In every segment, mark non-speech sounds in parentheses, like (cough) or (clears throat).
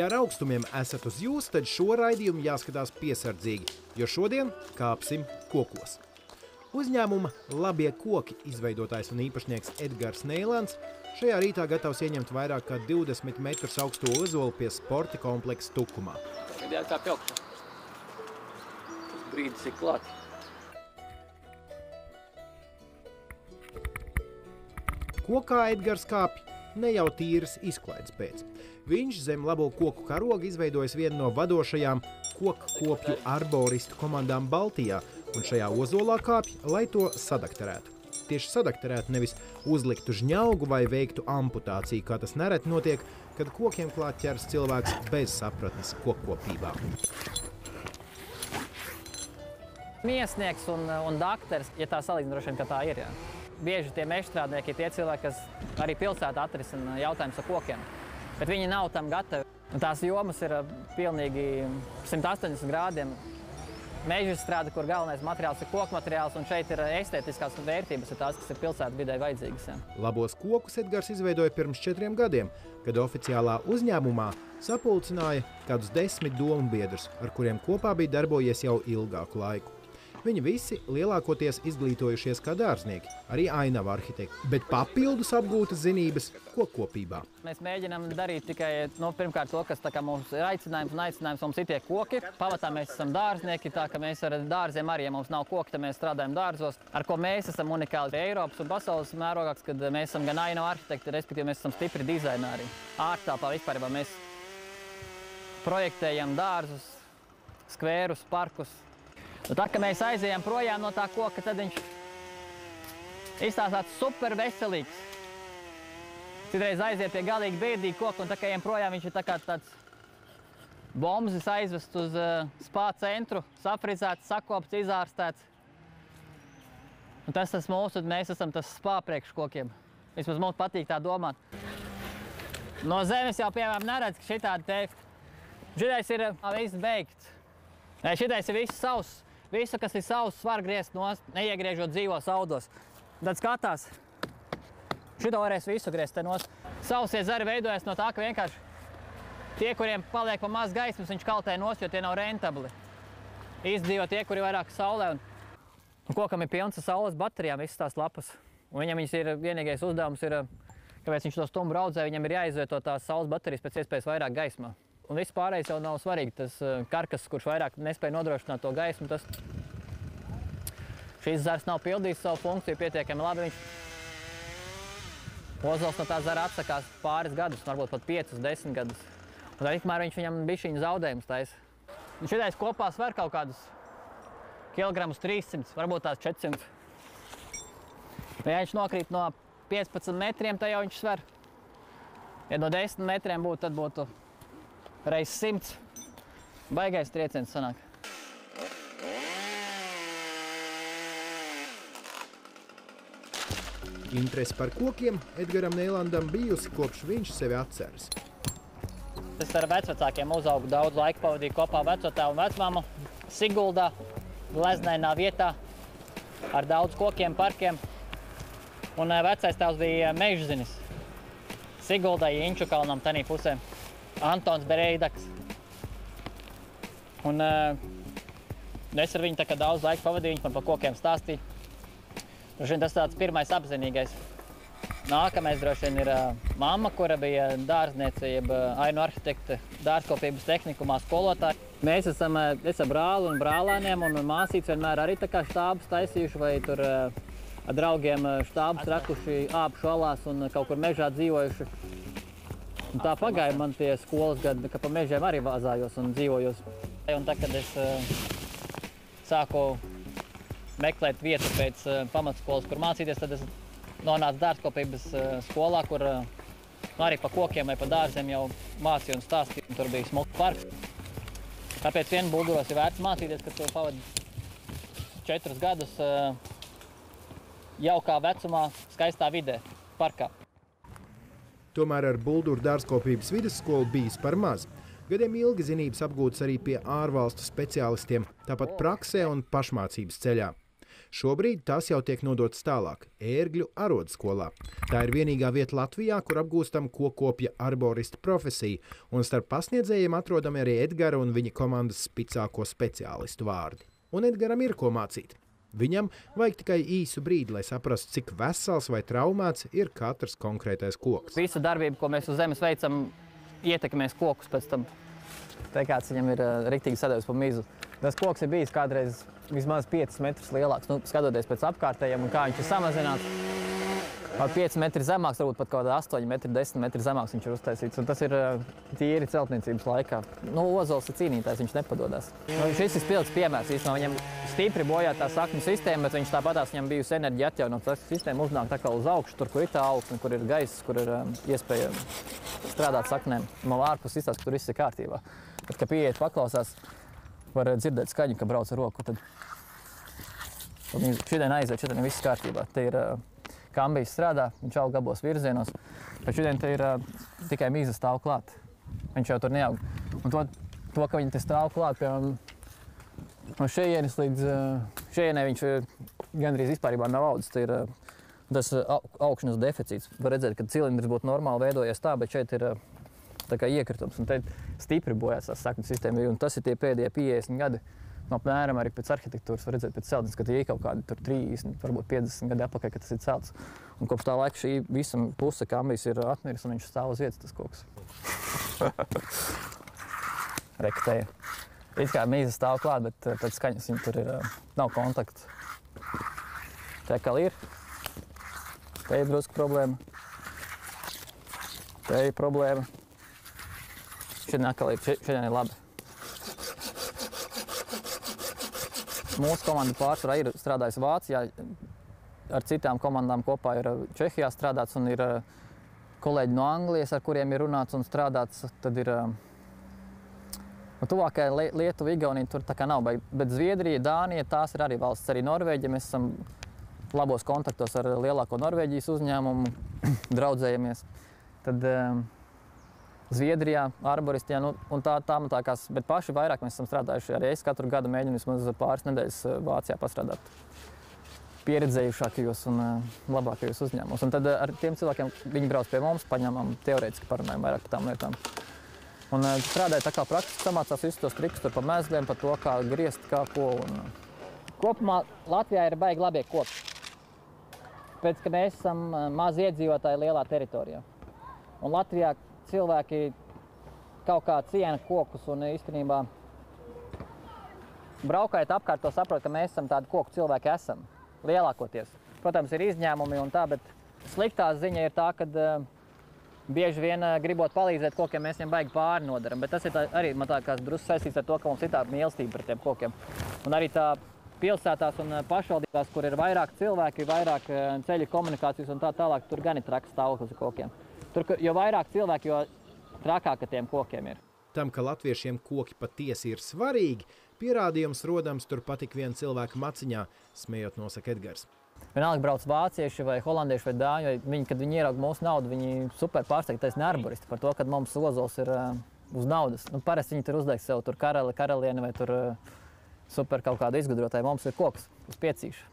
Ja ar augstumiem esat uz jūs, tad šo raidījumu jāskatās piesardzīgi, jo šodien kāpsim kokos. Uzņēmuma Labie koki izveidotājs un īpašnieks Edgars Neilands šajā rītā gatavs ieņemt vairāk kā 20 metrus augsto ozolu pie sporta kompleksa Tukumā. Tagad jākāpj augšā. Tas brīdis ir klāt. Kokā Edgars kāpj ne jau tīras izklaides pēc. Viņš zem labo koku karoga izveidojis vienu no vadošajām koku kopju arboristu komandām Baltijā, un šajā ozolā kāpj, lai to sadakterētu. Tieši sadakterētu, nevis uzliktu žņaugu vai veiktu amputāciju, kā tas nereti notiek, kad kokiem klāt ķers cilvēks bez sapratnes kokkopībā. Miesnieks un, un dakteris, ja tā salīdzina, droši vien, ka tā ir. Jā. Bieži tie mežstrādnieki ir tie cilvēki, kas arī pilsētā atrisina jautājumus ar kokiem, bet viņi nav tam gatavi. Un tās jomas ir uh, pilnīgi 180 grādiem. Meža strāda, kur galvenais materiāls ir koku materiāls, un šeit ir estētiskās vērtības, ir tās, kas ir pilsētas vidē vajadzīgas. Jā. Labos kokus Edgars izveidoja pirms četriem gadiem, kad oficiālā uzņēmumā sapulcināja kādus desmit domu biedrus, ar kuriem kopā bija darbojies jau ilgāku laiku. Viņi visi lielākoties izglītojušies kā dārznieki, arī ainava arhitekti, bet papildus apgūtas zinības kokopībā. Mēs mēģinām darīt tikai nu, pirmkārt to, kas mums ir aicinājums, un aicinājums mums ir tie koki. Pamatā mēs esam dārznieki, tā ka mēs ar dārziem arī, ja mums nav koki, tad mēs strādājam dārzos, ar ko mēs esam unikāli Eiropas un pasaules mērogāks, kad mēs esam gan ainava arhitekti, respektīvi mēs esam stipri dizaineri. Ārtelpā vispār mēs projektējam dārzus, skvērus, parkus, Nu, tā kā mēs aizējām projām no tā koka, tad viņš izstāstās super veselīgs. Citreiz aiziet pie galīgi bēdīga koka, un tā kā ejam projām, viņš ir tā kā tāds bombzis aizvest uz uh, spā centru, safrizēts, sakopts, izārstēts. Un tas tas mūsu, mēs esam tas spā priekškokiem. Vismaz mums patīk tā domāt. No zemes jau, piemēram, neredz, ka šitādi te, šitais ir uh, viss beigts. Nē, šitais ir viss savs. Visu, kas ir savs, var griezt nost, neiegriežot dzīvos audos. Tad skatās, šito varēs visu griezt te nost. Sausie zari veidojas no tā, ka vienkārši tie, kuriem paliek pa maz gaismas, viņš kaltē nost, jo tie nav rentabli. Izdzīvo tie, kuri vairāk saulē. Un, un kokam ir pilns ar saules baterijām visas tās lapas. Un viņam viņas ir vienīgais uzdevums ir, kāpēc viņš to stumbru audzē, viņam ir jāizvieto tās saules baterijas pēc iespējas vairāk gaismā. Un viss pārējais jau nav svarīgi. Tas uh, karkas, kurš vairāk nespēja nodrošināt to gaismu, tas šīs zars nav pildījis savu funkciju pietiekami labi. Viņš Ozols no tā zara atsakās pāris gadus, varbūt pat 5, 10 gadus. Un tad ikmēr viņš viņam bija šī zaudējums taisa. Un šitais kopā svar kaut kādus kilogramus 300, varbūt tās 400. Ja viņš nokrīt no 15 metriem, tad jau viņš sver. Ja no 10 metriem būtu, tad būtu reiz simts. Baigais trieciens sanāk. Interesi par kokiem Edgaram Neilandam bijusi kopš viņš sevi atceras. Es ar vecvecākiem uzaugu daudz laika pavadīju kopā vecotā un vecmāmu Siguldā, leznainā vietā ar daudz kokiem, parkiem. Un eh, vecais tēvs bija mežzinis. Siguldai, Inču kalnam, tanī pusē. Antons Bereidaks. Un uh, es ar viņu daudz laika pavadīju, viņš man par kokiem stāstīja. Droši vien tas tāds pirmais apzinīgais. Nākamais droši vien ir uh, mamma, kura bija dārzniece, jeb uh, ainu arhitekte dārzkopības tehnikumā skolotāja. Mēs esam es ar brāli un brālēniem un māsīts vienmēr arī tā kā štābus taisījuši vai tur ar draugiem štābus rakuši āpšu alās un kaut kur mežā dzīvojuši. Un tā pagāja man tie skolas gadi, ka pa mežiem arī vāzājos un dzīvojos. Un tā, kad es uh, sāku meklēt vietu pēc uh, pamatskolas, kur mācīties, tad es nonācu dārzkopības uh, skolā, kur uh, arī pa kokiem vai pa dārziem jau mācīju un stāstīju. Un tur bija smuks parks. Tāpēc vien bulduros ir vērts mācīties, ka tu pavadi četrus gadus jaukā vecumā, skaistā vidē, parkā. Tomēr ar Bulduru dārzkopības vidusskolu bijis par maz. Gadiem ilgi zinības apgūtas arī pie ārvalstu speciālistiem, tāpat praksē un pašmācības ceļā. Šobrīd tās jau tiek nodotas tālāk ērgļu arodskolā. Tā ir vienīgā vieta Latvijā, kur apgūstam kokopja arborista profesiju, un starp pasniedzējiem atrodami arī Edgara un viņa komandas spicāko speciālistu vārdi. Un Edgaram ir ko mācīt. Viņam vajag tikai īsu brīdi, lai saprastu, cik vesels vai traumēts ir katrs konkrētais koks. Visa darbība, ko mēs uz zemes veicam, ietekmēs kokus pēc tam. Tā kāds viņam ir uh, riktīgi sadalījis pa mizu. Tas koks ir bijis kādreiz vismaz 5 metrus lielāks. Nu, skatoties pēc apkārtējiem un kā viņš ir samazināts. Pat 5 metri zemāks, varbūt pat kaut kāda 8 metri, 10 metri zemāks viņš ir uztaisīts. Un tas ir uh, tīri celtniecības laikā. Nu, Ozols ir cīnītājs, viņš nepadodas. Nu, šis ir spilgts piemērs. Īstenībā viņam stipri bojāta sakņu sistēma, bet viņš tāpatās viņam bijusi enerģija atjaunot. Tas sistēma uznāk tā kā uz augšu, tur, kur ir tā augsne, kur ir gaiss, kur ir um, iespēja strādāt saknēm. Man ārpus izstāsta, ka tur viss ir kārtībā. Bet, kad pieiet paklausās, var dzirdēt skaņu, ka brauc ar roku. Tad šodien aiziet, šodien viss kārtībā. Te ir uh, Kambijs strādā, viņš aug abos virzienos. Bet šodien te ir uh, tikai mīza stāv klāt. Viņš jau tur neaug. Un to, to ka viņi te stāv klāt, piemēram, no šejienes līdz uh, šejienei viņš gandrīz vispār nav audzis. Ir uh, tas augšanas deficīts. Var redzēt, ka cilindrs būtu normāli veidojies tā, bet šeit ir tā kā iekritums. Un te stipri bojās tās sakņu sistēma. Un tas ir tie pēdējie 50 gadi. Nu, apmēram arī pēc arhitektūras var redzēt, pēc celtnes, ka tie ir kaut kādi 30, varbūt 50 gadi atpakaļ, kad tas ir celts. Un kopš tā laika šī visa puse kambijas ir atmiris un viņš stāv uz vietas, tas koks. (laughs) Rektēja. It kā mīza stāv klāt, bet eh, pēc skaņas viņa tur ir, eh, nav kontakts. Tekali ir. Te ir drusku problēma. Te ir problēma. Šodien atkal ir, šodien ir labi. Mūsu komanda pārsvarā ir strādājusi Vācijā, ar citām komandām kopā ir uh, Čehijā strādāts un ir uh, kolēģi no Anglijas, ar kuriem ir runāts un strādāts. Tad ir uh, nu, tuvākajā Lietuva, Igaunija tur tā kā nav, bet Zviedrija, Dānija, tās ir arī valsts, arī Norvēģija. Mēs esam labos kontaktos ar lielāko Norvēģijas uzņēmumu, (clears throat) draudzējamies. Tad, um, Zviedrijā, arboristijā. Nu, tā, tā man liekas, bet paši vairāk mēs esam strādājuši. Arī es katru gadu mēģinu vismaz pāris nedēļas eh, Vācijā pastrādāt. Pieredzējušākajos un uh, labākajos uzņēmumos. Un tad uh, ar tiem cilvēkiem viņi brauc pie mums, paņemam teorētiski parunājam vairāk par tām lietām. Un uh, strādāja tā kā praktiski samācās visus tos trikus par mēsliem, par to, kā griezt, kā ko. Un. Kopumā Latvijā ir baigi labie koki. Pēc, ka mēs esam mazi iedzīvotāji lielā teritorijā. Un Latvijā cilvēki kaut kā ciena kokus un īstenībā braukājot apkārt, to saprot, ka mēs esam tādi koku cilvēki esam. Lielākoties. Protams, ir izņēmumi un tā, bet sliktā ziņa ir tā, ka uh, bieži vien uh, gribot palīdzēt kokiem, mēs viņiem baigi pāri nodaram. Bet tas ir tā, arī man tā kā drusku saistīts ar to, ka mums ir tā mīlestība pret tiem kokiem. Un arī tā pilsētās un pašvaldībās, kur ir vairāk cilvēki, vairāk ceļu komunikācijas un tā tālāk, tur gan ir traks stāvoklis kokiem. Tur, jo vairāk cilvēku, jo trakāk tiem kokiem ir. Tam, ka latviešiem koki patiesi ir svarīgi, pierādījums rodams turpat ik viena cilvēka maciņā, smējot nosaka Edgars. Vienalga brauc vācieši vai holandieši vai dāņi, viņi, kad viņi ieraug mūsu naudu, viņi super pārsteigtais ne arboristi par to, ka mums ozols ir uh, uz naudas. Nu, parasti viņi tur uzliek sev tur karali, karalieni vai tur uh, super kaut kādu izgudrotāju. Mums ir koks uz piecīšu.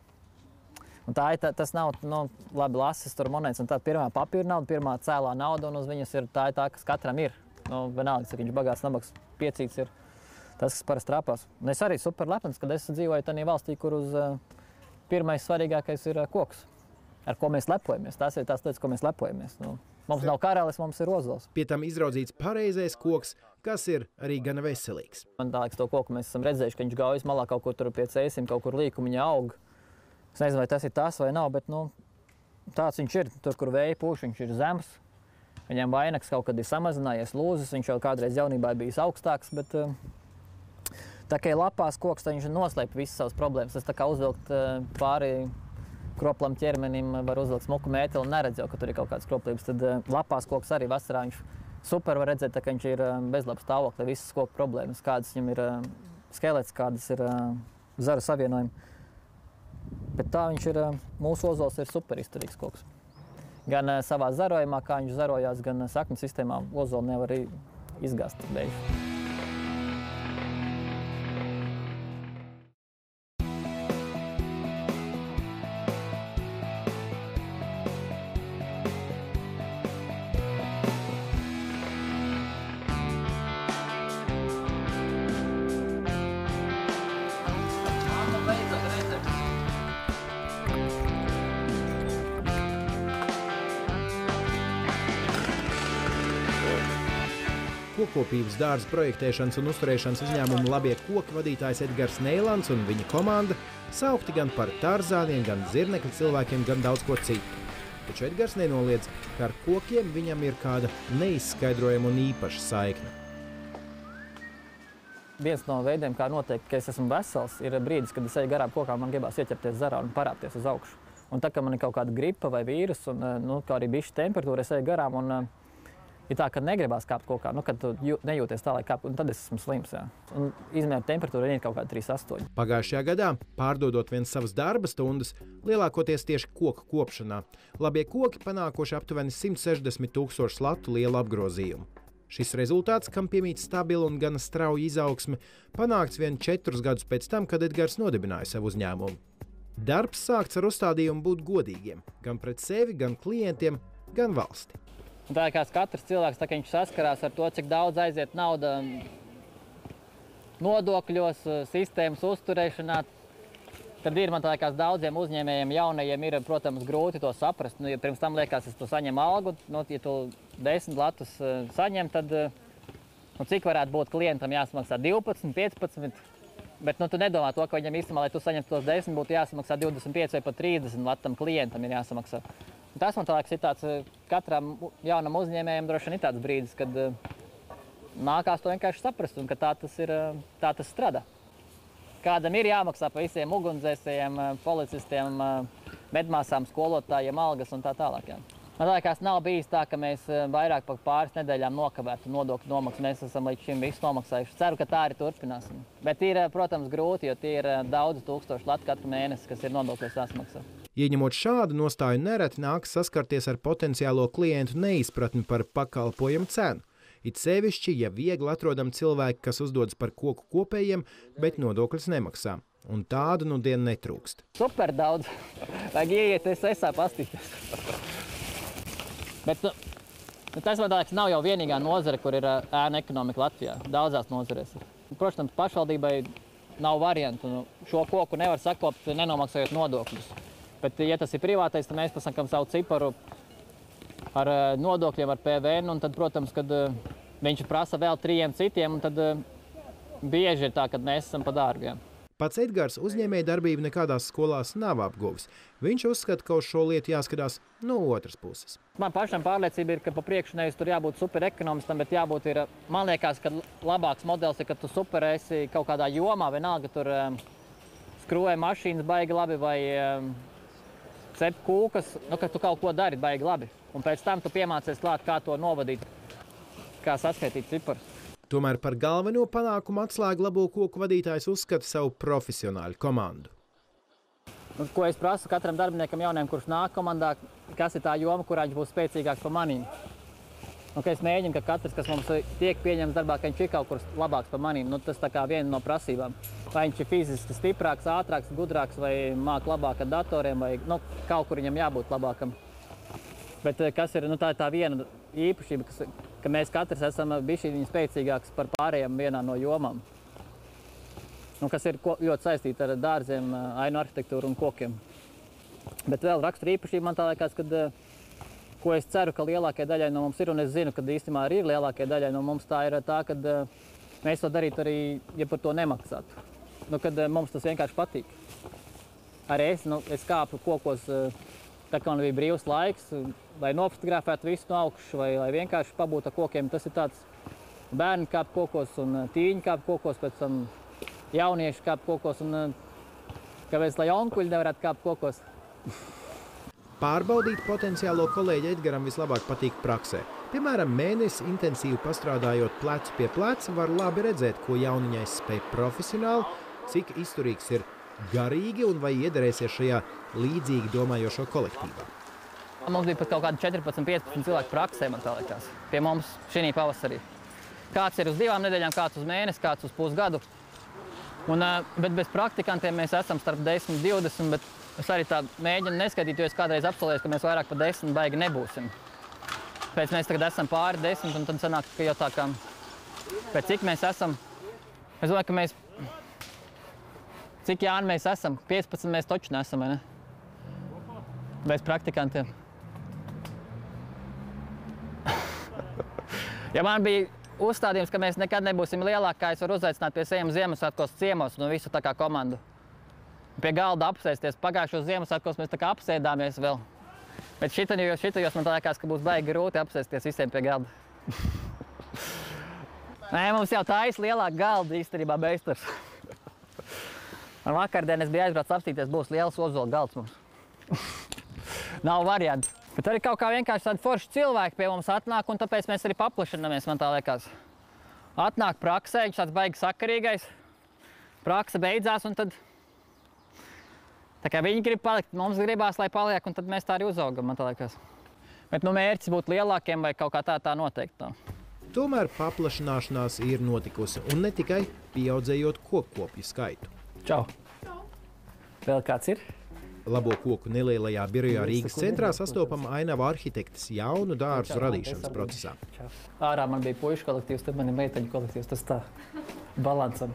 Un tā ir, tā, tas nav, nu, labi, lasis tur monētas, un tā pirmā papīra nauda, pirmā cēlā nauda, un uz viņas ir tā, ir tā kas katram ir. Nu, vienalga, cik viņš bagāts, nabaks, piecīts ir tas, kas parasti trāpās. Un es arī super lepns, kad es dzīvoju tajā valstī, kur uz uh, pirmais svarīgākais ir uh, koks, ar ko mēs lepojamies. Tas ir tās lietas, ko mēs lepojamies. Nu, mums nav karalis, mums ir ozols. Pie tam izraudzīts pareizais koks, kas ir arī gana veselīgs. Man liekas, to koku mēs esam redzējuši, ka viņš gaujas malā kaut kur tur pie cēsim, kaut kur līkumiņa aug. Es nezinu, vai tas ir tas vai nav, bet nu, tāds viņš ir. Tur, kur vēja pūš, viņš ir zems. Viņam vainags kaut kad ir samazinājies, lūzis. Viņš jau kādreiz jaunībā bija augstāks. Bet, eh, tā kā ir lapās koks, tad viņš noslēp visas savas problēmas. Tas tā kā uzvilkt eh, pāri kroplam ķermenim, var uzvilkt smuku mēteli un neredz jau, ka tur ir kaut kādas kroplības. Tad eh, lapās koks arī vasarā viņš super var redzēt, ka viņš ir bezlabs stāvoklī, visas koku problēmas, kādas viņam ir skelets, kādas ir zaru savienojumi. Bet tā viņš ir, mūsu ozols ir superizturīgs koks. Gan savā zarojumā, kā viņš zarojās, gan sakņu sistēmā ozolu nevar izgāzt beigās. Kokopības dārza projektēšanas un uzturēšanas uzņēmuma labie koki vadītājs Edgars Neilants un viņa komanda saukti gan par tarzāniem, gan zirnekļu cilvēkiem, gan daudz ko citu. Taču Edgars nenoliedz, ka ar kokiem viņam ir kāda neizskaidrojama un īpaša saikne. Viens no veidiem, kā noteikt, ka es esmu vesels, ir brīdis, kad es eju garām kokām, man gribās ieķerties zarā un parāpties uz augšu. Un tā kā man ir kaut kāda gripa vai vīrus, un nu, kā arī bišķi temperatūra, es eju garām. Un, Ir tā, ka negribās kāpt kokā, nu, kad jū, nejūties tā, lai kāptu, tad es esmu slims. Un izmēra temperatūra ir kaut kāda 3,8. Pagājušajā gadā, pārdodot viens savas darba stundas, lielākoties tieši koku kopšanā, labie koki panākuši aptuveni 160 tūkstošu latu lielu apgrozījumu. Šis rezultāts, kam piemīt stabila un gana strauja izaugsme, panākts vien četrus gadus pēc tam, kad Edgars nodibināja savu uzņēmumu. Darbs sākts ar uzstādījumu būt godīgiem gan pret sevi, gan klientiem, gan valsti. Un tā kā katrs cilvēks tā, viņš saskarās ar to, cik daudz aiziet nauda nodokļos, sistēmas uzturēšanā, tad ir man liekas, daudziem uzņēmējiem, jaunajiem, ir, protams, grūti to saprast. Nu, ja pirms tam liekas, es to saņemu algu, nu, ja tu desmit latus saņem, tad nu, cik varētu būt klientam jāsamaksā 12, 15. Bet nu, tu nedomā to, ka viņam īstenībā, lai tu saņemtu tos 10, būtu jāsamaksā 25 vai pat 30 latam klientam ir jāsamaksā. Tas man liekas, ir tāds katram jaunam uzņēmējam droši vien ir tāds brīdis, kad nākās to vienkārši saprast un ka tā tas, ir, tā tas strādā. Kādam ir jāmaksā par visiem ugunsdzēsējiem, policistiem, medmāsām, skolotājiem, algas un tā tālāk. Jā. Man liekas, nav bijis tā, ka mēs vairāk par pāris nedēļām nokavētu nodokļu nomaksu. Mēs esam līdz šim visu nomaksājuši. Ceru, ka tā arī turpināsim. Bet ir, protams, grūti, jo tie ir daudz tūkstoši latu katru mēnesi, kas ir nodokļos jāsmaksā. Ieņemot šādu nostāju, nereti nāks saskarties ar potenciālo klientu neizpratni par pakalpojumu cenu. It sevišķi, ja viegli atrodam cilvēki, kas uzdodas par koku kopējiem, bet nodokļus nemaksā. Un tādu nu dienu netrūkst. Super daudz. Vajag ieiet, es esmu pastīties. Bet nu, tas, man liekas, nav jau vienīgā nozare, kur ir ēna ekonomika Latvijā. Daudzās nozarēs. Protams, pašvaldībai nav variantu. Nu, šo koku nevar sakopt, nenomaksājot nodokļus. Bet, ja tas ir privātais, tad mēs pasakām savu ciparu ar nodokļiem, ar PVN. Tad, protams, kad viņš prasa vēl trījiem citiem, tad bieži ir tā, ka mēs esam pa dārgiem. Pats Edgars uzņēmēja darbību nekādās skolās nav apguvis. Viņš uzskata, ka uz šo lietu jāskatās no otras puses. Man pašam pārliecība ir, ka pa priekšu nevis tur jābūt superekonomistam, bet jābūt ir, man liekas, ka labāks modelis ir, ka tu superēsi kaut kādā jomā, vienalga tur skrūvē mašīnas baigi labi vai um, cep kūkas, nu, ka tu kaut ko dari baigi labi. Un pēc tam tu piemācies klāt, kā to novadīt, kā saskaitīt ciparus. Tomēr par galveno panākumu atslēgu labo koku vadītājs uzskata savu profesionāļu komandu. Un, ko es prasu katram darbiniekam, jaunam, kurš nāk komandā, kas ir tā joma, kurā viņš būs spēcīgāks par maniem. Un, es mēģinu, ka katrs, kas mums tiek pieņemts darbā, ka viņš ir kaut kur labāks par maniem. Nu, tas ir viena no prasībām. Vai viņš ir fiziski stiprāks, ātrāks, gudrāks, vai mākslinieks labāk ar datoriem, vai nu, kaut kur viņam jābūt labākam. Bet kas ir nu, tā, tā viena īpašība, kas, ka mēs katrs esam bijuši spēcīgāks par pārējiem vienā no jomām. Nu, kas ir ko, ļoti saistīta ar dārziem, ainu arhitektūru un kokiem. Bet vēl rakstura īpašība man tā liekas, kad, ko es ceru, ka lielākajai daļai no mums ir, un es zinu, ka īstenībā arī ir lielākajai daļai no mums tā ir tā, ka mēs to darītu arī, ja par to nemaksātu. Nu, kad mums tas vienkārši patīk. Arī es, nu, es kāpu kokos, tā kā man bija brīvs laiks, lai nofotografētu visu no augšas, vai lai vienkārši pabūtu ar kokiem. Tas ir tāds bērni kāp kokos un tīņi kāp kokos, pēc tam jaunieši kāp kokos. Un, kāpēc lai onkuļi nevarētu kāpt kokos? (laughs) Pārbaudīt potenciālo kolēģi Edgaram vislabāk patīk praksē. Piemēram, mēnesi intensīvi pastrādājot plecu pie pleca, var labi redzēt, ko jauniņais spēj profesionāli, cik izturīgs ir garīgi un vai iederēsies šajā līdzīgi domājošo kolektīvā. Mums bija pat kaut kādi 14, 15 cilvēki praksē, man liekas, pie mums šī pavasarī. Kāds ir uz divām nedēļām, kāds uz mēnesi, kāds uz pusgadu. Un, bet bez praktikantiem mēs esam starp 10 un 20. Bet es arī tā mēģinu neskaidrot, jo es kādreiz apsolīju, ka mēs vairāk par 10 baigi nebūsim. Pēc mēs tagad esam pāri 10, un tad sanāk, ka jau tā kā pēc cik mēs esam. Es domāju, ka mēs. Cik jāni mēs esam? 15 mēs taču nesam, vai ne? Bez praktikantiem. (laughs) ja man bija uzstādījums, ka mēs nekad nebūsim lielāki, kā es varu uzaicināt pie saviem Ziemassvētkos ciemos no visu tā kā komandu. Pie galda apsēsties. Pagājušos Ziemassvētkos mēs tā kā apsēdāmies vēl. Bet šitajos, šitajos man liekas, ka būs baigi grūti apsēsties visiem pie galda. (laughs) Nē, mums jau tā ir lielāka galda īstenībā beigstars. Man vakardien es biju aizbraucis apstīties, būs liels ozola galds mums. (laughs) Nav variantu. Bet arī kaut kā vienkārši tādi forši cilvēki pie mums atnāk, un tāpēc mēs arī paplašināmies, man tā liekas. Atnāk praksē, viņš tāds baigi sakarīgais. Praksa beidzās, un tad tā kā viņi grib palikt, mums gribās, lai paliek, un tad mēs tā arī uzaugam, man tā liekas. Bet nu mērķis būt lielākiem vai kaut kā tā, tā noteikti nav. Tomēr paplašināšanās ir notikusi, un ne tikai pieaudzējot kokkopju skaitu. Čau! Vēl kāds ir? Labo koku nelielajā birojā Rīgas centrā sastopama ainava arhitektes jaunu dārzu radīšanas procesā. Ārā man bija puikas kolektīvs, tad man ir meiteņu kolektīvs. Tas tā balansam.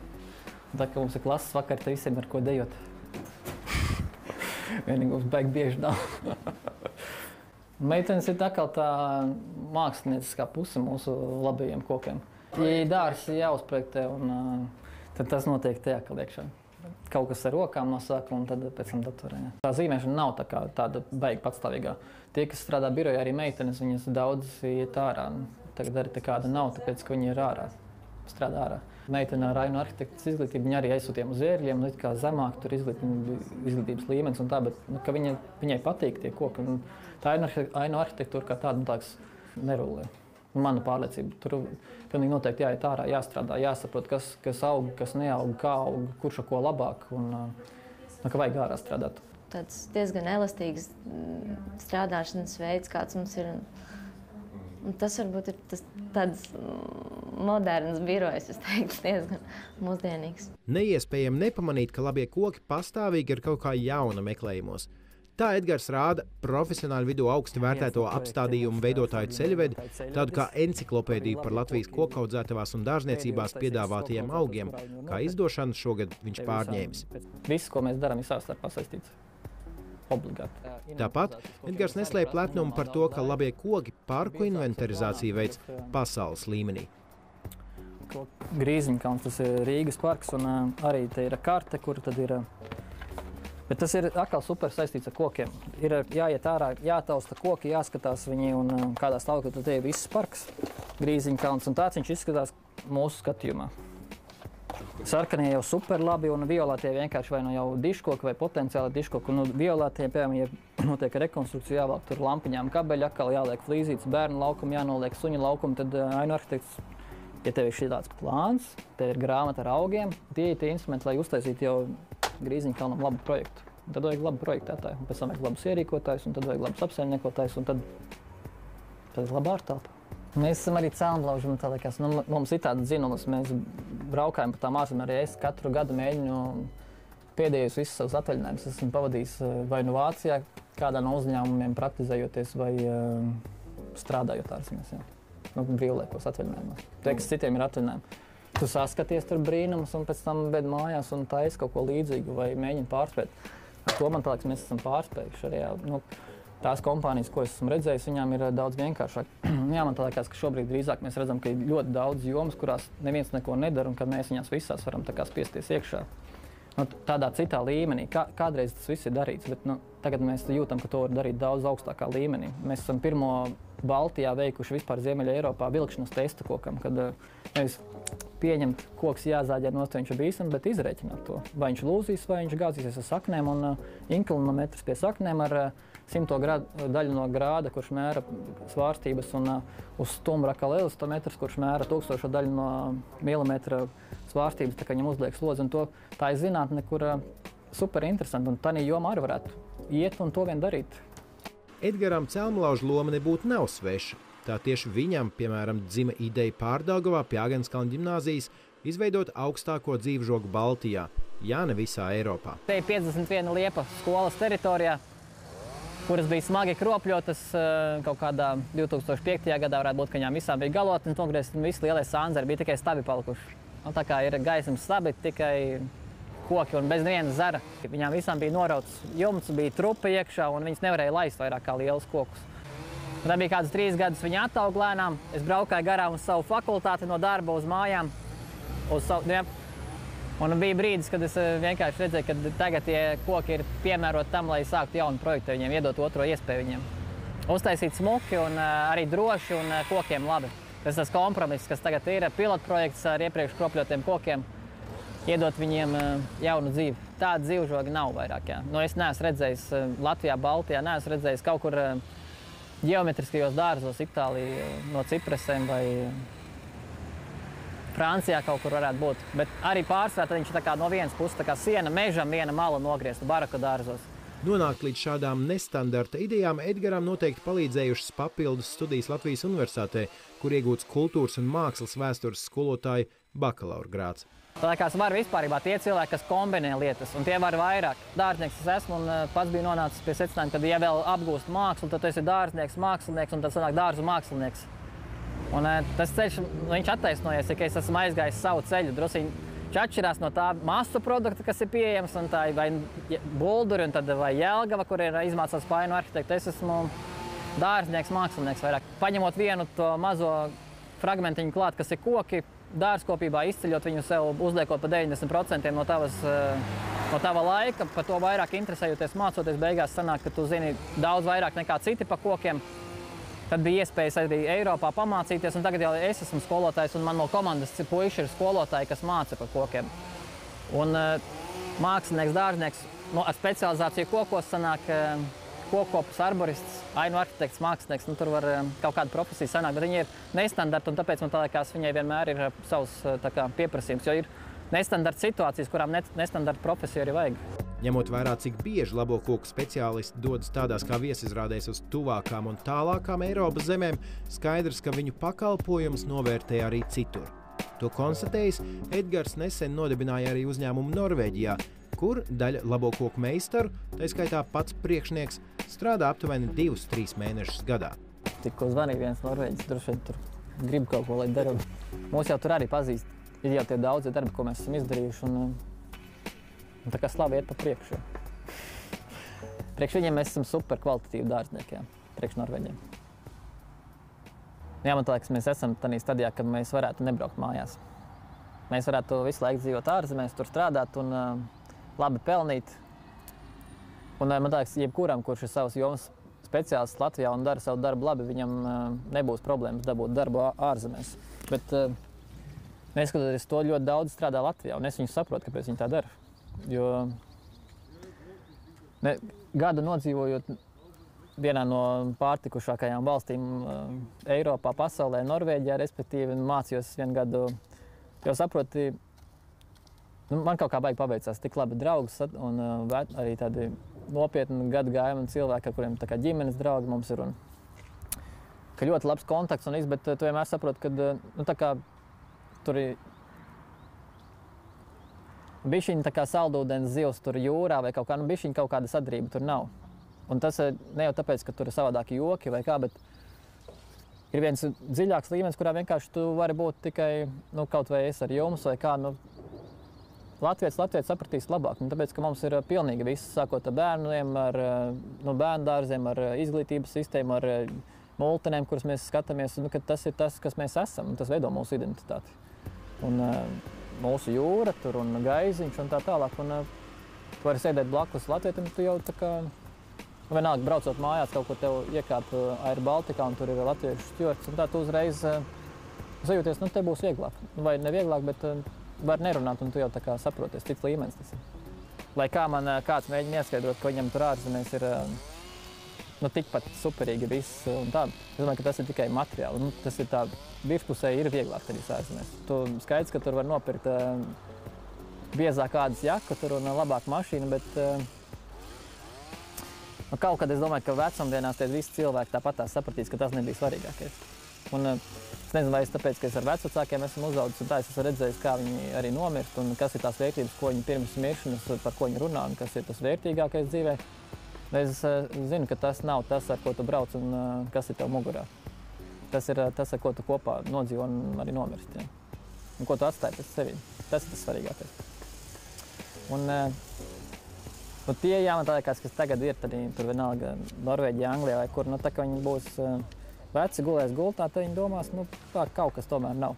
Tā kā mums ir klases vakar, tad visiem ir ko dejot. Vienīgi mums baigi bieži nav. (laughs) Meitenes ir kā tā mākslinieckā puse mūsu labajiem kokiem. Ja dārsts ir jāuzprojektē, un tad tas notiek tajā kaliekšanā. Kaut kas ar rokām nosaka, un tad pēc tam datorē. jā. Tā zīmēšana nav tā kā tāda baigta patstāvīgā. Tie, kas strādā birojā, arī meitenes, viņas daudz iet ārā. Tagad arī tā kāda nav, tāpēc ka viņi ir ārā, strādā ārā. Meitene ar ainu arhitektas izglītību, viņa arī aizsūtījām uz ērģiem, nu, kā zemāk tur izglītības, līmenis un tā, bet nu, viņa, viņai patīk tie koki. Un tā ainu arhi- ainu arhitektūra kā tāda, nu, tāds nerulē. Mana pārliecība. Tur pilnīgi noteikti jāiet ārā, jāstrādā, jāsaprot, kas, kas aug, kas neaug, kā aug, kurš ar ko labāk. Un, nu, ka vajag ārā strādāt. tāds diezgan elastīgs mm, strādāšanas veids, kāds mums ir. Un tas varbūt ir tas tāds mm, moderns birojs, es teiktu, diezgan mūsdienīgs. Neiespējami nepamanīt, ka labie koki pastāvīgi ir kaut kā jauna meklējumos. Tā Edgars rāda profesionāļu vidū augsti vērtēto apstādījumu veidotāju ceļvedi, tādu kā enciklopēdiju par Latvijas kokaudzētavās un dārzniecībās piedāvātajiem augiem, kā izdošanu šogad viņš pārņēmis. Viss, ko mēs darām, ir savstarpā saistīts. Obligāti. Tāpat Edgars neslēpj lepnumu par to, ka labie koki parku inventarizāciju veids pasaules līmenī. Grīziņkalns, tas ir Rīgas parks, un uh, arī te ir karte, kur tad ir. Uh, bet tas ir atkal super saistīts ar kokiem. Ir jāiet ārā, jātausta koki, jāskatās viņi un kādā stāvoklī tad ir viss parks. Grīziņkalns, un tāds viņš izskatās mūsu skatījumā. Sarkanie jau super labi, un violetie vienkārši vai nu jau diškoki vai potenciāli diškoki. Nu, violetie, piemēram, ja notiek rekonstrukcija, jāvelk tur lampiņām kabeļi, atkal jāliek flīzītes, bērnu laukumu, jānoliek suņu laukumu, tad uh, ainu arhitekts Ja tev ir šāds plāns, tev ir grāmata ar augiem, tie ir tie instrumenti, lai uztaisītu jau grīziņu kalnam labu projektu. Tad vajag labu projektētāju, un pēc tam vajag labus ierīkotājus, un tad vajag labus apsaimniekotājus, un tad, tad ir laba ārtelpa. Mēs esam arī tā liekas, nu, mums ir tāda zinumas, mēs braukājam pa tām ārzemēm, arī es katru gadu mēģinu pēdējos visus savus atvaļinājumus esmu pavadījis eh, vai nu Vācijā, kādā no uzņēmumiem praktizējoties, vai uh, strādājot ārzemēs. Nu, brīvlaikos atvaļinājumos. Tie, kas citiem ir atvaļinājumi. Tu saskaties tur brīnumus, un pēc tam bēd mājās un taisa kaut ko līdzīgu, vai mēģini pārspēt. Ar to man liekas, mēs esam pārspējuši. Arī, nu, tās kompānijas, ko es esmu redzējis, viņām ir eh, daudz vienkāršāk. (clears throat) jā, man liekas, ka šobrīd drīzāk mēs redzam, ka ir ļoti daudz jomas, kurās neviens neko nedara, un ka mēs viņās visās varam spiesties iekšā. Nu, tādā citā līmenī. Kā, kādreiz tas viss ir darīts, bet nu, tagad mēs jūtam, ka to var darīt daudz augstākā līmenī. Mēs esam pirmo Baltijā veikuši vispār Ziemeļā Eiropā vilkšanas testu kokam, kad uh, nevis pieņemt koks jāzāģē no to, viņš ir bīstams, bet izreikināt to. Vai viņš lūzīs, vai viņš gāzīsies ar saknēm un uh, inklinometrs pie saknēm ar uh, simto grādu, daļu no grāda, kurš mēra svārstības, un uh, uz stumbra kā lielistometrs, kurš mēra tūkstošo daļu no milimetra svārstības, tā kā viņam uzliek slodzi. To, tā ir zinātne, kur uh, super interesanti, un tā jomā arī varētu iet un to vien darīt. Edgars Celmlauža loma nebūtu nav sveša. Tā tieši viņam, piemēram, dzima ideja Pārdagavā pie Agenskalna ģimnāzijas izveidot augstāko dzīvžogu Baltijā, ja ne visā Eiropā. Te ir 51 liepa skolas teritorijā, kuras bija smagi kropļotas. eh, Kaut kādā 2005. gadā varētu būt, ka viņām visām bija galotnes nogrieztas, un visi lielie sānzari bija tikai stabi palikuši. Nu, tā kā ir gaismas stabi, tikai koki un bez vienas zara. Viņām visām bija norauts jumts, bija trupa iekšā, un viņas nevarēja laist vairāk kā lielus kokus. Tā bija kāds trīs gadus viņa attauga lēnām. Es braukāju garām uz savu fakultāti no darba uz mājām. Uz savu, ja. Un bija brīdis, kad es eh, vienkārši redzēju, ka tagad tie koki ir piemēroti tam, lai sāktu jaunu projektu, viņiem iedot otro iespēju viņiem. Uztaisīt smuki un uh, arī droši un uh, kokiem labi. Tas tas kompromiss, kas tagad ir pilotprojekts ar iepriekš kropļotiem kokiem, iedot viņiem jaunu dzīvi. Tāda dzīvžoga nav vairāk. Jā. Nu, es neesmu redzējis Latvijā, Baltijā, neesmu redzējis kaut kur uh, ģeometriskajos dārzos, Itālijā, no ciprasēm vai Francijā kaut kur varētu būt. Bet arī pārsvarā viņš ir no vienas puses kā siena mežam, viena mala nogriezta baraka dārzos. Nonākt līdz šādām nestandarta idejām Edgaram noteikti palīdzējušas papildus studijas Latvijas Universitātē, kur iegūts kultūras un mākslas vēstures skolotāja bakalaura grāts. Es varu vispār tie cilvēki, kas kombinē lietas, un tie var vairāk. Dārznieks es esmu un uh, pats biju nonācis pie secinājuma, ka, ja vēl apgūst mākslu, tad tas ir dārznieks, mākslinieks un tas sanāk dārzu mākslinieks. Un, uh, tas ceļš, nu, viņš attaisnojies, ja es esmu aizgājis savu ceļu. Drusīņ, Viņš atšķirās no tā masu produkta, kas ir pieejams, un tā ir vai bulduri, vai jēlgava, kur ir izmācīts painu arhitektu. Es esmu dārznieks, mākslinieks vairāk. Paņemot vienu to mazo fragmentiņu klāt, kas ir koki, dārzkopībā izceļot viņu sev, uzliekot pa 90% no, tavas, eh, no tava laika, par to vairāk interesējoties, mācoties, beigās sanāk, ka tu zini daudz vairāk nekā citi pa kokiem. Tad bija iespējas arī Eiropā pamācīties, un tagad jau es esmu skolotājs, un man no komandas puiši ir skolotāji, kas māca par kokiem. Un uh, mākslinieks, dārznieks no, nu, ar specializāciju kokos sanāk kokopus, arborists, ainu arhitekts, mākslinieks. Nu, tur var kaut kāda profesija sanākt, bet viņi ir nestandarti. Tāpēc man liekas, viņai vienmēr ir uh, savs uh, kā, pieprasījums. Jo ir nestandarta situācijas, kurām nestandarta profesija arī vajag. Ņemot vērā, cik bieži labo koku speciālisti dodas tādās kā viesizrādēs uz tuvākām un tālākām Eiropas zemēm, skaidrs, ka viņu pakalpojumus novērtē arī citur. To konstatējis Edgars nesen nodibināja arī uzņēmumu Norvēģijā, kur daļa labo koku meistaru, tā skaitā pats priekšnieks, strādā aptuveni 2-3 mēnešus gadā. Tikko zvanīja viens norvēģis, droši vien tur grib kaut ko, lai darām. Mūs jau tur arī pazīst. Ir jau tie daudzi darbi, ko mēs esam izdarījuši. Un, un tā kā slavi iet pa priekšu. Priekš viņiem mēs esam super kvalitatīvi dārznieki, priekš norvēģiem. Jā, man liekas, mēs esam tādā stadijā, ka mēs varētu nebraukt mājās. Mēs varētu visu laiku dzīvot ārzemēs, tur strādāt un uh, labi pelnīt. Un man liekas, jebkuram, kurš ir savs jomas speciālists Latvijā un dara savu darbu labi, viņam uh, nebūs problēmas dabūt darbu ārzemēs. Bet, neskatoties to, ļoti daudz strādā Latvijā, un es viņus saprotu, kāpēc viņi tā dara. Jo ne, gadu nodzīvojot vienā no pārtikušākajām valstīm Eiropā, pasaulē, Norvēģijā, respektīvi, mācījos vienu gadu, jau saproti, Nu, man kaut kā baigi paveicās, tik labi draugi un uh, arī tādi nopietni gadu gājumi cilvēki, ar kuriem kā ģimenes draugi mums ir. Un, ka ļoti labs kontakts un viss, bet uh, tu vienmēr saproti, ka uh, nu, kā, tur ir tā kā saldūdens zivs tur jūrā vai kaut kā, nu bišķiņa kaut kāda sadrība tur nav. Un tas uh, ne jau tāpēc, ka tur ir savādāki joki vai kā, bet ir viens dziļāks līmenis, kurā vienkārši tu vari būt tikai nu, kaut vai es ar jums vai kā. Nu, Latvijas Latvijas sapratīs labāk. Nu, tāpēc, ka mums ir uh, pilnīgi viss, sākot ar bērniem, ar uh, nu, bērnu dārziem, ar uh, izglītības sistēmu, ar multenēm, kuras mēs skatāmies. Nu, tas ir tas, kas mēs esam, un tas veido mūsu identitāti. Un, mūsu jūra tur un gaiziņš un tā tālāk. Un, tu vari sēdēt blakus Latvijam, tu jau tā kā vienalga braucot mājās, kaut kur tev iekāp Air Baltica un tur ir latviešu stjorts, un tā tu uzreiz sajūties, nu te būs vieglāk. Vai ne vieglāk, bet var nerunāt, un tu jau saproti, cits līmenis tas ir. Lai kā man kāds mēģina ieskaidrot, ka viņam tur ārzemēs ir nu, tikpat superīgi viss. Tā. Es domāju, ka tas ir tikai materiāli. Nu, tas ir tā, virspusē ir vieglāk arī ārzemēs. Tu skaidrs, ka tur var nopirkt uh, biezāk kādas jaku tur un labāku mašīnu, bet nu, kaut kad es domāju, ka vecumdienās tie visi cilvēki tāpat sapratīs, ka tas nebija svarīgākais. Un, uh, Es nezinu, vai es tāpēc, ka es ar vecākiem esmu uzaugusi, un tā es esmu redzējis, kā viņi arī nomirst, un kas ir tās vērtības, ko viņi pirms miršanas, par ko viņi runā, un kas ir tas vērtīgākais dzīvē. Es uh, zinu, ka tas nav tas, ar ko tu brauc un uh, kas ir tev mugurā. Tas ir tas, ar ko tu kopā nodzīvo un arī nomirsti. Ja? Un ko tu atstāji pēc sevis. Tas ir tas svarīgākais. Un, uh, Bet pieejama tā, kas tagad ir, tad tur vienalga Norvēģija, Anglijā vai kur, nu tā kā viņi būs uh, veci gulēs gultā, tad viņi domās, nu tā kaut kas tomēr nav.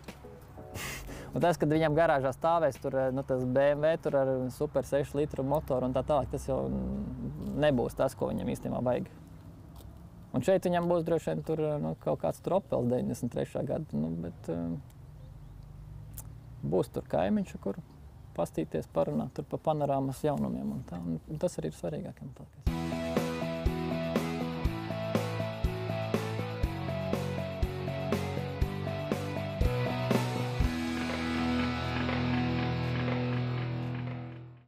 (laughs) Un tas, kad viņam garāžā stāvēs tur, nu, tas BMW tur ar super 6 litru motoru un tā tālāk, tas jau nebūs tas, ko viņam īstenībā vajag. Un šeit viņam būs droši vien tur, nu, kaut kāds tropels 93. gada, nu, bet uh, būs tur kaimiņš, kur pastīties, parunāt tur pa panorāmas jaunumiem un tā. Un tas arī ir svarīgāk.